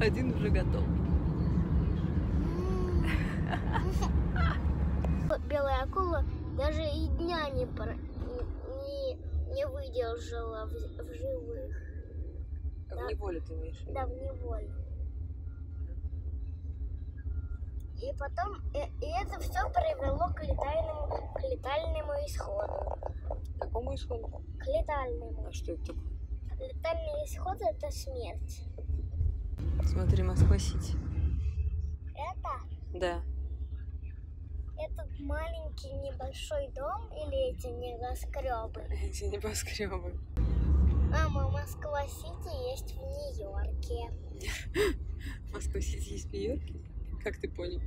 Один уже готов. Белая акула даже и дня не, про- не, не выдержала в, в живых. В неволе ты имеешь? Да, в неволе. И потом, э, и это все привело к летальному, к летальному исходу. К Какому исходу? К летальному. А что это такое? Летальный исход это смерть. Смотри, Москва-Сити. Это Да. этот маленький небольшой дом или эти небоскребы? Эти небоскребы. Мама, Москва-Сити есть в Нью-Йорке. Москва-Сити есть в Нью-Йорке? Как ты понял?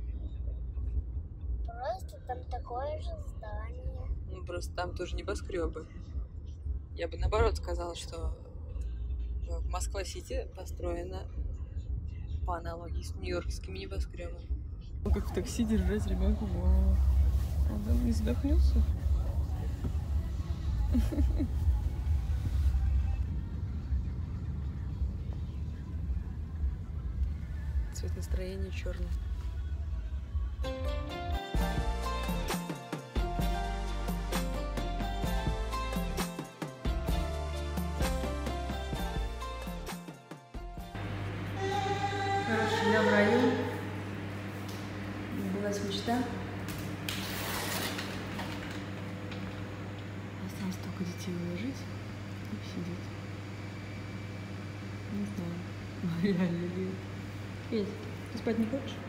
Просто там такое же здание. Ну, просто там тоже небоскребы. Я бы наоборот сказала, что Москва-Сити построена по аналогии с нью-йоркскими небоскребами. Ну, как в такси держать ребенка голову. Он там не задохнется? Цвет настроения черный. Детей уложить и посидеть. Не знаю, реально ли. Петь, ты спать не хочешь?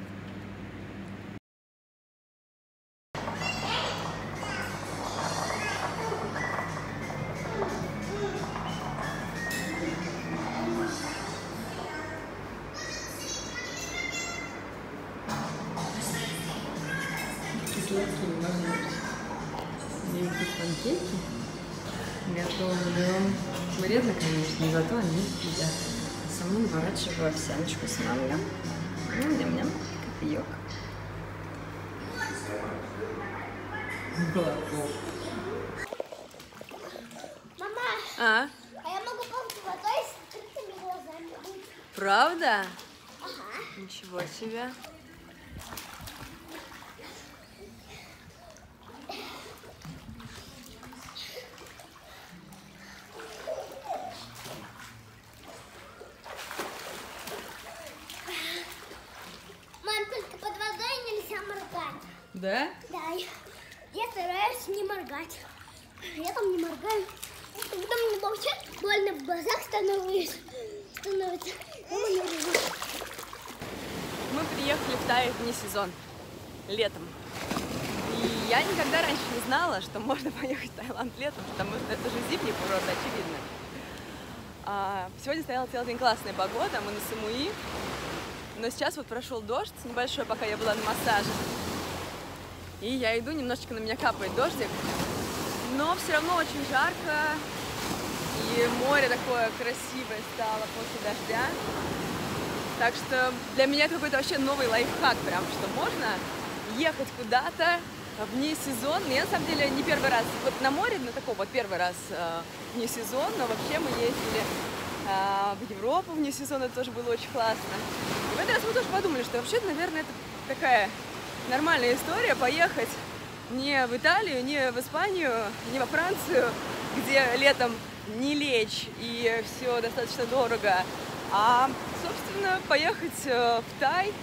Вредно, конечно, но зато они едят. Саму наворачиваю овсяночку с манго. Ну, ням-ням, кофеек. Молоко. Мама, А, а я могу помыть водой с открытыми глазами? правда? Ага. Ничего себе. Мам, только под водой нельзя моргать. Да? Да, я, стараюсь не моргать. Я там не моргаю. Когда мне вообще больно в глазах становится. становится. Не моргаю. Мы приехали в Тай вне сезон. Летом. И я никогда раньше не знала, что можно поехать в Таиланд летом, потому что это же зимний курорт, очевидно. А, сегодня стояла целый день классная погода, мы на Самуи. Но сейчас вот прошел дождь небольшой, пока я была на массаже. И я иду, немножечко на меня капает дождик. Но все равно очень жарко. И море такое красивое стало после дождя. Так что для меня это какой-то вообще новый лайфхак, прям, что можно ехать куда-то вне сезон. Я на самом деле не первый раз, вот на море, на таком вот первый раз э, вне сезон, но вообще мы ездили э, в Европу вне сезон, это тоже было очень классно. И в этот раз мы тоже подумали, что вообще, наверное, это такая нормальная история поехать не в Италию, не в Испанию, не во Францию, где летом не лечь и все достаточно дорого, а, собственно, поехать э, в Тай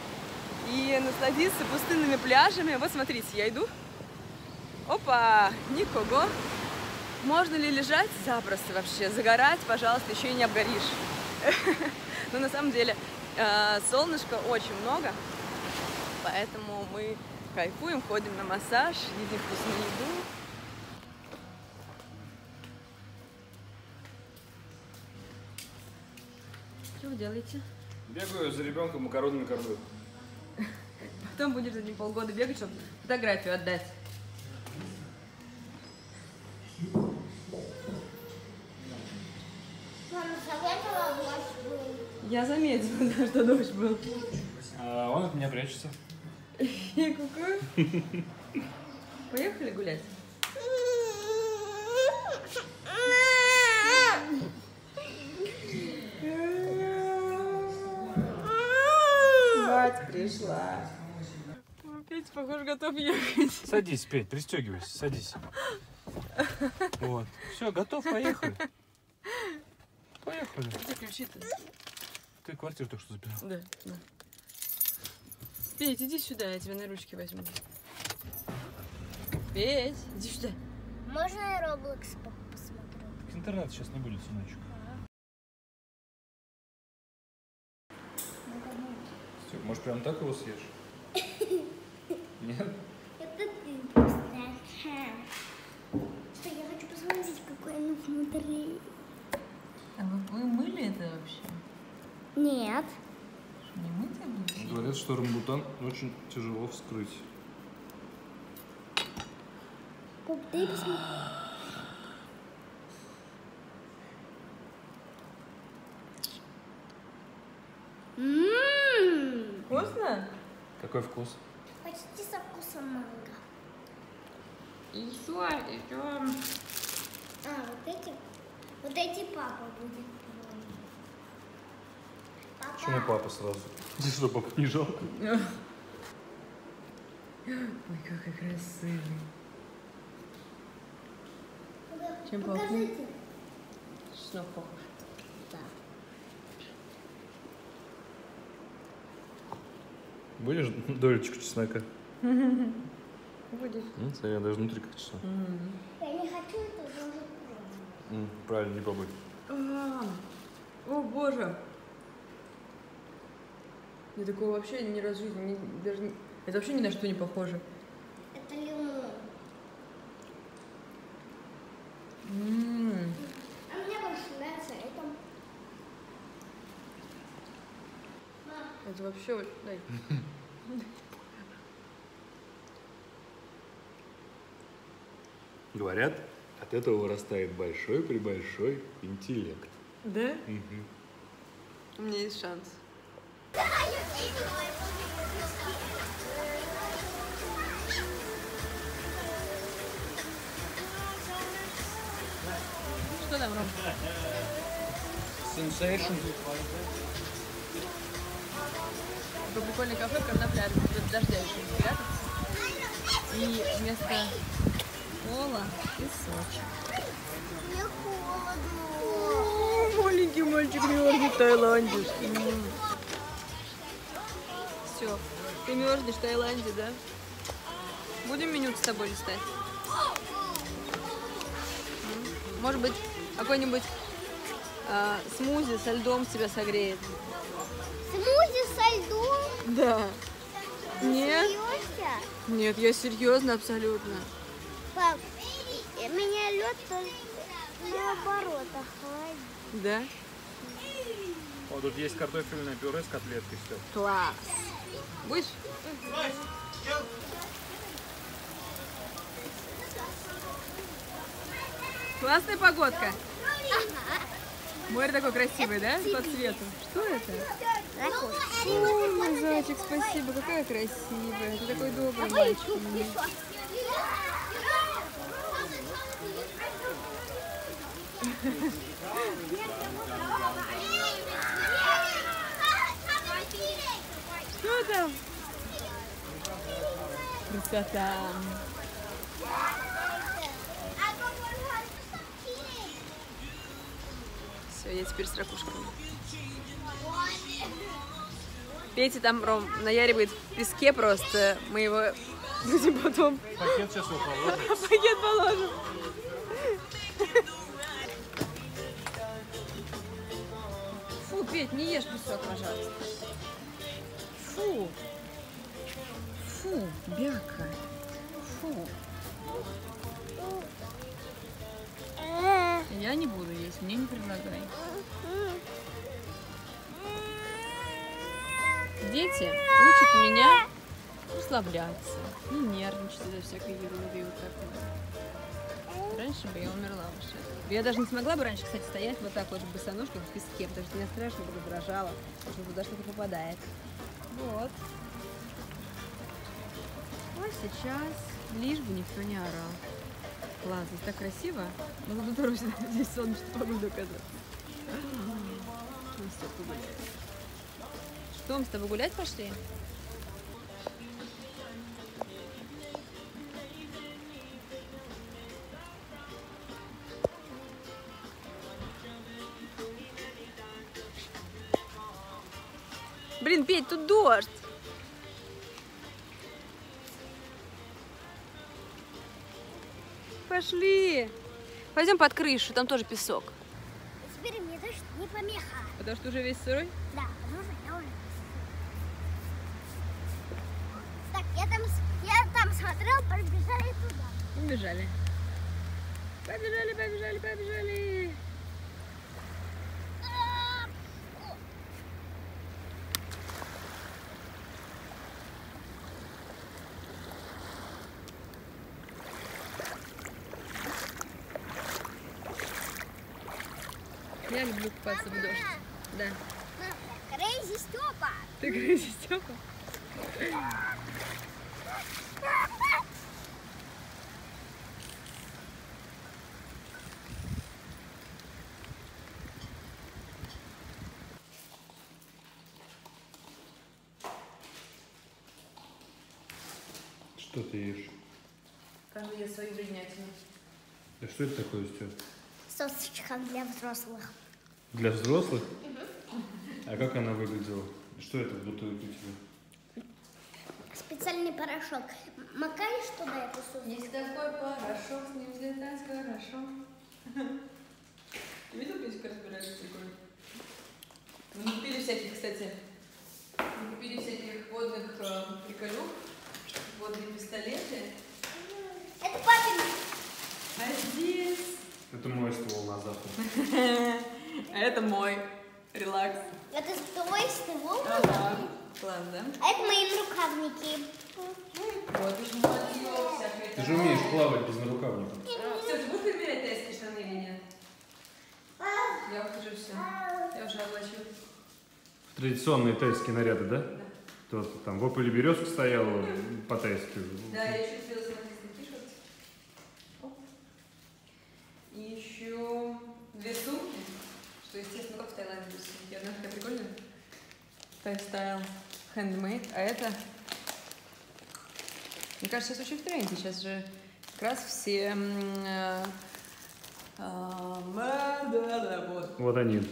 и насладиться пустынными пляжами. Вот смотрите, я иду. Опа, никого. Можно ли лежать? Запросто вообще. Загорать, пожалуйста, еще и не обгоришь. Но на самом деле э, солнышка очень много, поэтому мы кайфуем, ходим на массаж, едим вкусную еду. Что вы делаете? Бегаю за ребенком макаронами кормлю. Потом будешь за ним полгода бегать, чтобы фотографию отдать. Я заметила, что дождь был. А он от меня прячется. И кукую. Поехали гулять. Мать пришла. Петь, похоже, готов ехать. Садись, Петь, пристегивайся, садись. Вот. Все, готов, поехали. Поехали. Где ключи-то? Ты квартиру только что забирал. Да, да. Петь, иди сюда, я тебя на ручки возьму. Петь, иди сюда. Можно я Роблокс по- посмотрю? Интернет сейчас не будет, сыночек. Все, может, прям так его съешь? Нет? Это ты просто. Что, я хочу посмотреть, какой оно внутри. А вы, вы мыли это вообще? Нет. Не мытое будет? Говорят, что рамбутан очень тяжело вскрыть. Пап, дай посмотри. Ммм, Вкусно? Какой вкус? почти со вкусом манго. Еще, еще. А, вот эти, вот эти папа будет. Папа. Почему папа сразу? Ты что, папа не жалко? Ой, какой красивый. Чем Покажите. Что похож? Да. Будешь долечку чеснока? Будет. Ну, смотри, даже внутри как чеснок. Я не хочу это Правильно, не пробуй. А, О боже! Я такого вообще ни разу не- даже не- Это вообще ни на что не похоже. Это лимон. М, А мне больше нравится это. Мам, Это вообще... Дай. Говорят, от этого вырастает большой-пребольшой интеллект. Да? У меня есть шанс. Что там, Ром? Sensation. Это прикольный кафе, на пляже. Тут дождя еще не прятаться. И вместо пола песочек. мне холодно. О, маленький мальчик мерзнет, тайландец. Ты мерзнешь в Таиланде, да? Будем меню с тобой листать? Может быть, какой-нибудь а, смузи со льдом тебя согреет? Смузи со льдом? Да. Нет? Серьезно? Нет, я серьезно абсолютно. Пап, и меня лед наоборот охладит. Да? О, тут есть картофельное пюре с котлеткой, все. Класс. Будешь? Классная погодка. Море такое красивое, да? По цвету. Что это? Ой, зайчик, спасибо. Какая красивая. Ты такой добрый мальчик. у там? Красота. Все, я теперь с ракушками. Петя там, Ром, наяривает в песке просто. Мы его будем потом Пакет сейчас его положим. пакет положим. Фу, Петь, не ешь песок, пожалуйста. Фу. Фу, бяка. Фу. Я не буду есть, мне не предлагай. Дети учат меня расслабляться, не нервничать из-за всякой ерунды вот такой. Раньше бы я умерла уже. Я даже не смогла бы раньше, кстати, стоять вот так вот в босоножках в песке, потому что мне страшно дрожала, потому что туда что-то попадает. Вот. А сейчас лишь бы никто не орал. Класс, здесь так красиво. Бы здорово сюда- здесь солнечную погоду оказаться. Ну. Что, мы с тобой гулять пошли? Блин, Петь, тут дождь. Пошли. Пойдем под крышу, там тоже песок. Теперь мне дождь не помеха. Потому что уже весь сырой. Да, потому что я уже... Так, я там, я там смотрел, пробежали туда. Побежали. Побежали, побежали, побежали. Я люблю купаться в дождь. Да. Мама, Крейзи Степа. Ты грызи, Степа? Что ты ешь? Каждый ест свою бреднятину. А что это такое, Степ? Сосочка для взрослых. Для взрослых? А как она выглядела? Что это в бутылке у тебя? Специальный порошок. Макаешь туда эту сосочку. Есть такой порошок, с ним взлетать хорошо. Ты видел, Петька разбирается прикольно? Мы купили всяких, кстати, мы купили всяких водных э, приколюк, водные пистолеты. Это папин. А здесь... Это мой ствол на завтра. А это мой. Релакс. Это твой ствол. Ага. Класс, да? А это мои рукавники. Вот, еще мое всякое. Ты же умеешь плавать без нарукавника. Все, ты будешь примерять тайские штаны или нет? Я уже все. Я уже облачу. Традиционные тайские наряды, да? Тот, там в ополе березка стояла по-тайски. Да, я еще смотрите, такие шорты. И еще две сумки, что, естественно, только в Таиланде две сумки. Одна такая прикольная. Тай стайл handmade, а это... Мне кажется, сейчас очень в тренде. Сейчас же как раз все... э, да, вот. Вот они.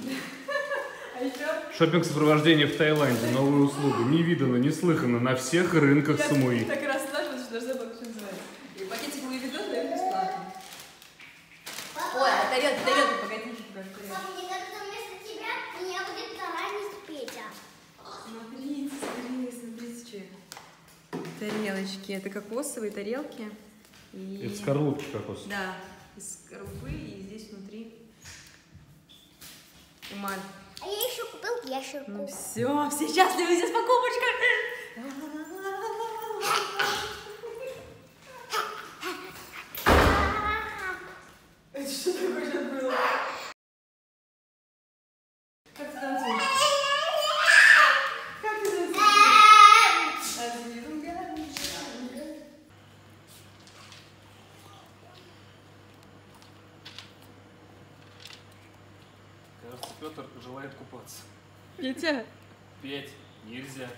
А еще Шопинг сопровождение в Таиланде. Новая услуга. Не видано, не слыхано на всех рынках Самуи. Я так расслабилась, что даже забыла, как называется. И пакетик Луи Виттон дают бесплатно. Ой, а тарелки, тарелки, погодите, покажу тарелки. Папа, мне кажется, вместо тебя меня будет таранить Петя. Смотрите, смотрите, смотрите, что. Тарелочки. Это кокосовые тарелки. И... Это скорлупки кокос. Да, из скорлупы и здесь внутри эмаль. А я еще купил ящерку. Ну все, все счастливы здесь покупочка. Это что такое сейчас было? Как ты танцуешь? Как ты танцуешь? Один гармонь. Кажется, Петр желает купаться. Петя, Петь нельзя.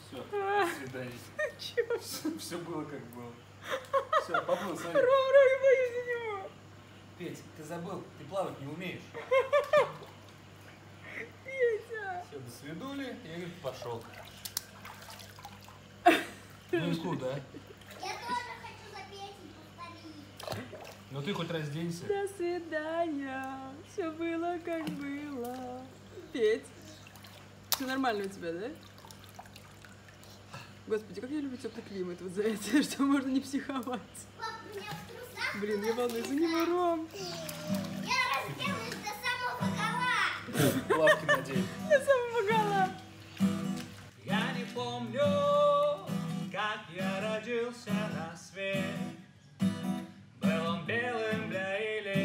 Все, до свидания. Все было как было. Все, поплыл, смотри. Ром, Ром, я боюсь за него. Петь, ты забыл, ты плавать не умеешь. Петя. Все, до свидули, я говорю, пошел. Ну и куда? Я тоже хочу за Петей повторить. Ну ты хоть разденься. До свидания. Все было как было. Петь. Все нормально у тебя, да? Господи, как я люблю теплый климат вот за это, что можно не психовать. Пап. Блин, я волнуюсь за него, Ром. Я разделаюсь до самого гола. Плавки надень. Я сама погала. Я не помню, как я родился на свет. Был он белым, бля, или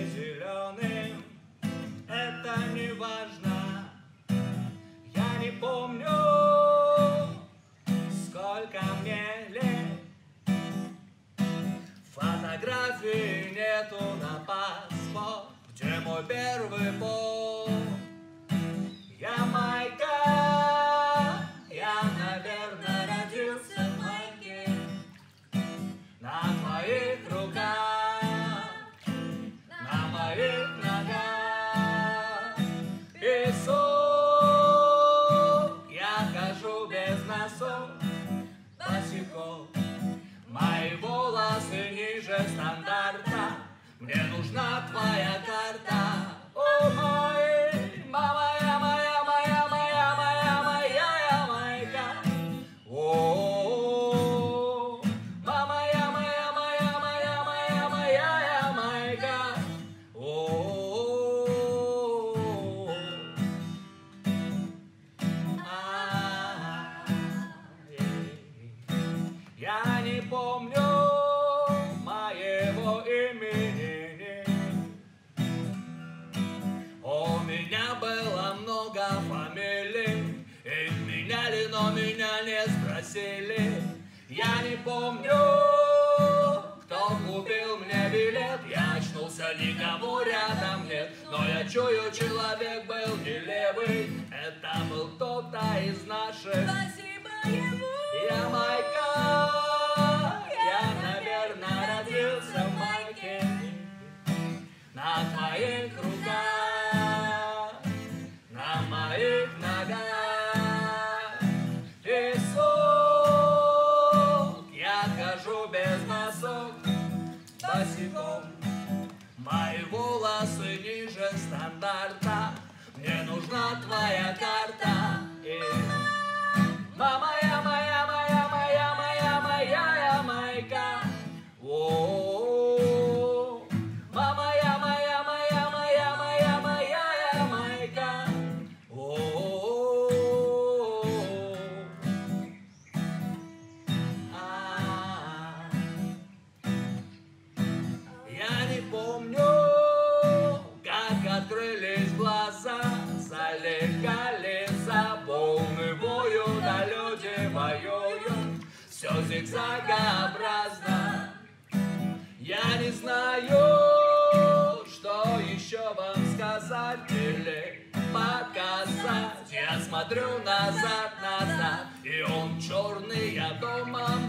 Мне нужна твоя карта. О, мой, мама, я моя, моя, моя, моя, моя, я майка. О, мама, я моя, моя, моя, моя, моя, я майка. О, а, я не помню помню, кто купил мне билет. Я очнулся, никого рядом нет, но я чую, человек был не левый. Это был кто-то из наших. Спасибо ему. Я Майка, я, наверное, родился в Майке На твоих руках, Мама показать. Я смотрю назад, назад, и он черный, я дома, мама.